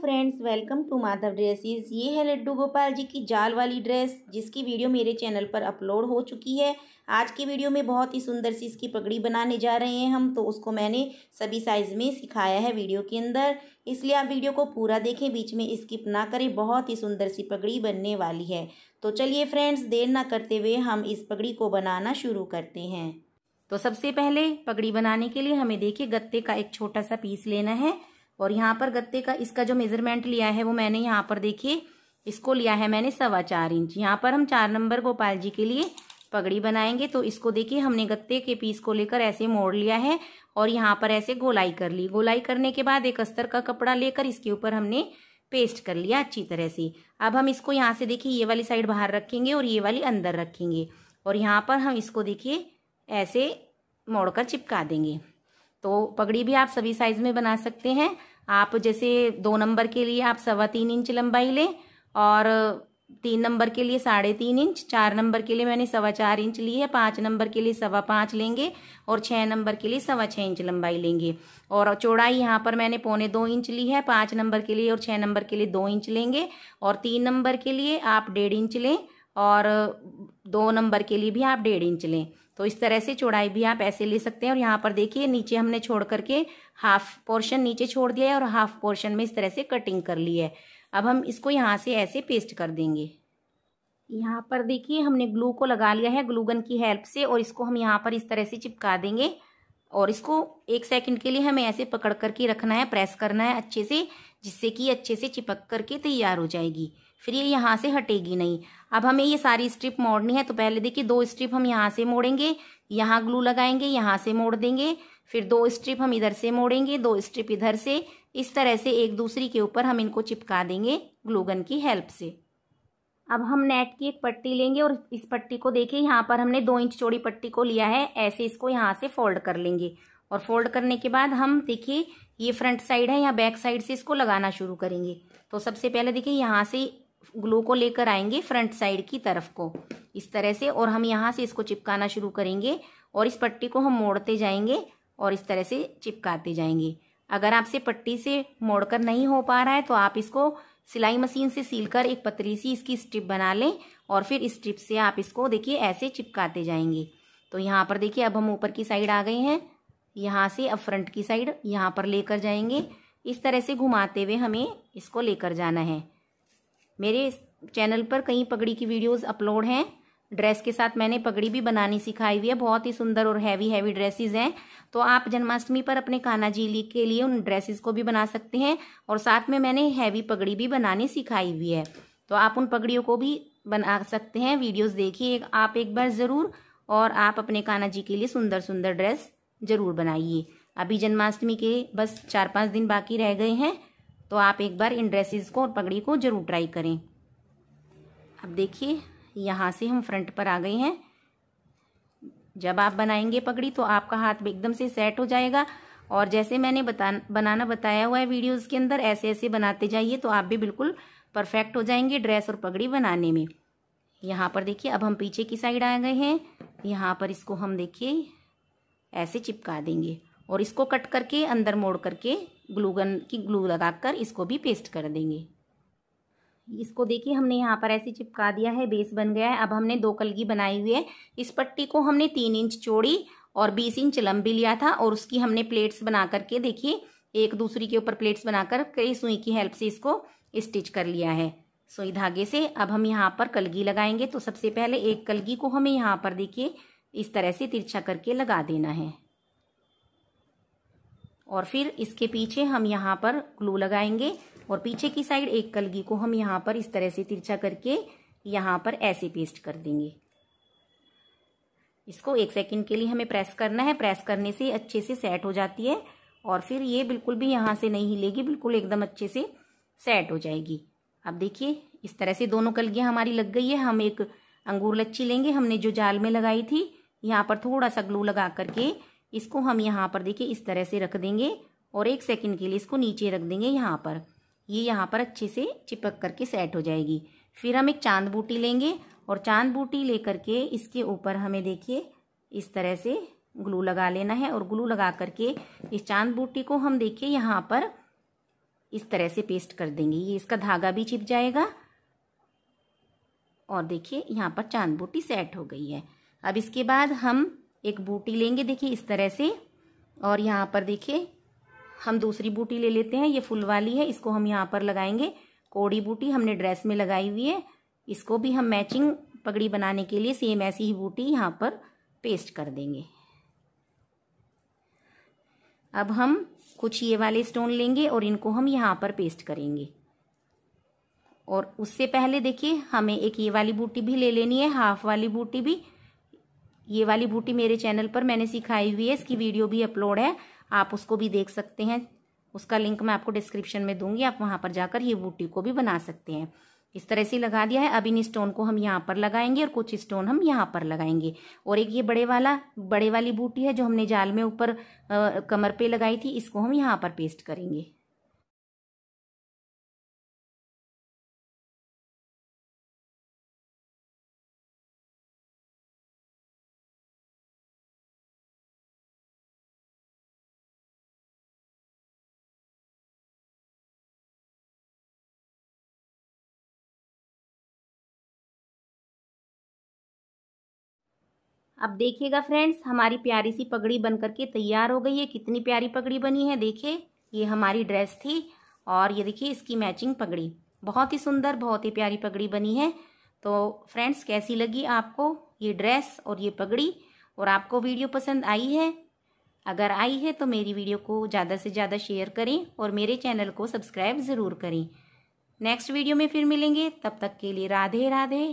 Friends welcome to Madhav dresses ये है लड्डू गोपाल जी की जाल वाली ड्रेस जिसकी वीडियो मेरे चैनल पर अपलोड हो चुकी है। आज की वीडियो में बहुत ही सुंदर सी इसकी पगड़ी बनाने जा रहे हैं हम तो उसको मैंने सभी साइज़ में सिखाया है वीडियो के अंदर। इसलिए आप वीडियो को पूरा देखें, बीच में स्किप ना करें, बहुत ही सुंदर सी पगड़ी बनने वाली है। तो चलिए फ्रेंड्स देर ना करते हुए हम इस पगड़ी को बनाना शुरू करते हैं। तो सबसे पहले पगड़ी बनाने के लिए हमें देखिए, गत्ते का एक छोटा सा पीस लेना है। और यहाँ पर गत्ते का, इसका जो मेज़रमेंट लिया है वो मैंने यहाँ पर देखिए, इसको लिया है मैंने सवा चार इंच। यहाँ पर हम चार नंबर गोपाल जी के लिए पगड़ी बनाएँगे तो इसको देखिए, हमने गत्ते के पीस को लेकर ऐसे मोड़ लिया है और यहाँ पर ऐसे गोलाई कर ली। गोलाई करने के बाद एक अस्तर का कपड़ा लेकर इसके ऊपर हमने पेस्ट कर लिया अच्छी तरह से। अब हम इसको यहाँ से देखिए, ये वाली साइड बाहर रखेंगे और ये वाली अंदर रखेंगे और यहाँ पर हम इसको देखिए, ऐसे मोड़कर चिपका देंगे। तो पगड़ी भी आप सभी साइज़ में बना सकते हैं। आप जैसे दो नंबर के लिए आप सवा तीन इंच लंबाई लें और तीन नंबर के लिए साढ़े तीन इंच, चार नंबर के लिए मैंने सवा चार इंच ली है, पाँच नंबर के लिए सवा पाँच लेंगे और छः नंबर के लिए सवा छः इंच लंबाई लेंगे। और चौड़ाई यहाँ पर मैंने पौने दो इंच ली है, पाँच नंबर के लिए और छः नंबर के लिए दो इंच लेंगे और तीन नंबर के लिए आप डेढ़ इंच लें और दो नंबर के लिए भी आप डेढ़ इंच लें। तो इस तरह से चौड़ाई भी आप ऐसे ले सकते हैं। और यहाँ पर देखिए, नीचे हमने छोड़ करके हाफ़ पोर्शन नीचे छोड़ दिया है और हाफ़ पोर्शन में इस तरह से कटिंग कर ली है। अब हम इसको यहाँ से ऐसे पेस्ट कर देंगे। यहाँ पर देखिए, हमने ग्लू को लगा लिया है, ग्लूगन की हेल्प से, और इसको हम यहाँ पर इस तरह से चिपका देंगे। और इसको एक सेकंड के लिए हमें ऐसे पकड़ करके रखना है, प्रेस करना है अच्छे से, जिससे कि अच्छे से चिपक करके तैयार हो जाएगी। फिर ये यहाँ से हटेगी नहीं। अब हमें ये सारी स्ट्रिप मोड़नी है तो पहले देखिए दो स्ट्रिप हम यहाँ से मोड़ेंगे, यहाँ ग्लू लगाएँगे, यहाँ से मोड़ देंगे, फिर दो स्ट्रिप हम इधर से मोड़ेंगे, दो स्ट्रिप इधर से, इस तरह से एक दूसरी के ऊपर हम इनको चिपका देंगे ग्लूगन की हेल्प से। अब हम नेट की एक पट्टी लेंगे और इस पट्टी को देखिए, यहाँ पर हमने दो इंच चौड़ी पट्टी को लिया है, ऐसे इसको यहाँ से फोल्ड कर लेंगे। और फोल्ड करने के बाद हम देखिए, ये फ्रंट साइड है या बैक साइड से इसको लगाना शुरू करेंगे। तो सबसे पहले देखिए, यहाँ से ग्लू को लेकर आएँगे फ्रंट साइड की तरफ़ को, इस तरह से। और हम यहाँ से इसको चिपकाना शुरू करेंगे और इस पट्टी को हम मोड़ते जाएँगे और इस तरह से चिपकाते जाएँगे। अगर आपसे पट्टी से मोड़कर नहीं हो पा रहा है तो आप इसको सिलाई मशीन से सीलकर एक पतली सी इसकी स्ट्रिप बना लें और फिर स्ट्रिप से आप इसको देखिए ऐसे चिपकाते जाएँगे। तो यहाँ पर देखिए, अब हम ऊपर की साइड आ गए हैं। यहाँ से अब फ्रंट की साइड यहाँ पर लेकर जाएँगे। इस तरह से घुमाते हुए हमें इसको लेकर जाना है। मेरे चैनल पर कई पगड़ी की वीडियोस अपलोड हैं। ड्रेस के साथ मैंने पगड़ी भी बनानी सिखाई हुई है। बहुत ही सुंदर और हैवी हैवी ड्रेसेस हैं। तो आप जन्माष्टमी पर अपने काना जी के लिए उन ड्रेसेस को भी बना सकते हैं और साथ में मैंने हैवी पगड़ी भी बनानी सिखाई हुई है। तो आप उन पगड़ियों को भी बना सकते हैं। वीडियोस देखिए, आप एक बार ज़रूर और आप अपने काना जी के लिए सुंदर सुंदर ड्रेस ज़रूर बनाइए। अभी जन्माष्टमी के बस चार पाँच दिन बाकी रह गए हैं। तो आप एक बार इन ड्रेसेस को और पगड़ी को ज़रूर ट्राई करें। अब देखिए, यहाँ से हम फ्रंट पर आ गए हैं। जब आप बनाएँगे पगड़ी तो आपका हाथ भी एकदम से सेट हो जाएगा। और जैसे मैंने बता, बनाना बताया हुआ है वीडियोस के अंदर ऐसे ऐसे बनाते जाइए तो आप भी बिल्कुल परफेक्ट हो जाएँगे ड्रेस और पगड़ी बनाने में। यहाँ पर देखिए, अब हम पीछे की साइड आ गए हैं। यहाँ पर इसको हम देखिए, ऐसे चिपका देंगे। और इसको कट करके अंदर मोड़ करके ग्लूगन की ग्लू लगाकर इसको भी पेस्ट कर देंगे। इसको देखिए, हमने यहाँ पर ऐसे चिपका दिया है, बेस बन गया है। अब हमने दो कलगी बनाई हुई है। इस पट्टी को हमने तीन इंच चौड़ी और बीस इंच लंबी लिया था और उसकी हमने प्लेट्स बना करके, देखिए, एक दूसरी के ऊपर प्लेट्स बनाकर कई सुई की हेल्प से इसको स्टिच कर लिया है। सुई धागे से अब हम यहाँ पर कलगी लगाएँगे। तो सबसे पहले एक कलगी को हमें यहाँ पर, देखिए, इस तरह से तिरछा करके लगा देना है। और फिर इसके पीछे हम यहाँ पर ग्लू लगाएँगे और पीछे की साइड एक कलगी को हम यहाँ पर इस तरह से तिरछा करके यहाँ पर ऐसे पेस्ट कर देंगे। इसको एक सेकंड के लिए हमें प्रेस करना है। प्रेस करने से अच्छे से सेट हो जाती है और फिर ये बिल्कुल भी यहाँ से नहीं हिलेगी, बिल्कुल एकदम अच्छे से सेट हो जाएगी। अब देखिए, इस तरह से दोनों कलगियाँ हमारी लग गई है। हम एक अंगूर लच्ची लेंगे। हमने जो जाल में लगाई थी, यहाँ पर थोड़ा सा ग्लू लगा करके इसको हम यहाँ पर देखिए, इस तरह से रख देंगे और एक सेकंड के लिए इसको नीचे रख देंगे यहाँ पर। ये यह यहाँ पर अच्छे से चिपक करके सेट हो जाएगी। फिर हम एक चाँद बूटी लेंगे और चाँद बूटी लेकर के इसके ऊपर हमें देखिए, इस तरह से ग्लू लगा लेना है और ग्लू लगा करके इस चाँद बूटी को हम देखिए, यहाँ पर इस तरह से पेस्ट कर देंगे। ये इसका धागा भी छिप जाएगा। और देखिए, यहाँ पर चाँद बूटी सेट हो गई है। अब इसके बाद हम एक बूटी लेंगे, देखिए, इस तरह से। और यहाँ पर देखिए, हम दूसरी बूटी ले लेते हैं। ये फुल वाली है, इसको हम यहाँ पर लगाएँगे। कोड़ी बूटी हमने ड्रेस में लगाई हुई है। इसको भी हम मैचिंग पगड़ी बनाने के लिए सेम ऐसी ही बूटी यहाँ पर पेस्ट कर देंगे। अब हम कुछ ये वाले स्टोन लेंगे और इनको हम यहाँ पर पेस्ट करेंगे। और उससे पहले देखिए, हमें एक ये वाली बूटी भी ले लेनी है, हाफ़ वाली बूटी भी। ये वाली बूटी मेरे चैनल पर मैंने सिखाई हुई है, इसकी वीडियो भी अपलोड है, आप उसको भी देख सकते हैं। उसका लिंक मैं आपको डिस्क्रिप्शन में दूँगी, आप वहाँ पर जाकर ये बूटी को भी बना सकते हैं। इस तरह से लगा दिया है। अब इन स्टोन को हम यहाँ पर लगाएँगे और कुछ स्टोन हम यहाँ पर लगाएँगे। और एक ये बड़े वाला, बड़े वाली बूटी है जो हमने जाल में ऊपर कमर पे लगाई थी, इसको हम यहाँ पर पेस्ट करेंगे। अब देखिएगा फ्रेंड्स हमारी प्यारी सी पगड़ी बन करके तैयार हो गई है। कितनी प्यारी पगड़ी बनी है, देखिए। ये हमारी ड्रेस थी और ये देखिए, इसकी मैचिंग पगड़ी। बहुत ही सुंदर, बहुत ही प्यारी पगड़ी बनी है। तो फ्रेंड्स कैसी लगी आपको ये ड्रेस और ये पगड़ी? और आपको वीडियो पसंद आई है? अगर आई है तो मेरी वीडियो को ज़्यादा से ज़्यादा शेयर करें और मेरे चैनल को सब्सक्राइब ज़रूर करें। नेक्स्ट वीडियो में फिर मिलेंगे। तब तक के लिए राधे राधे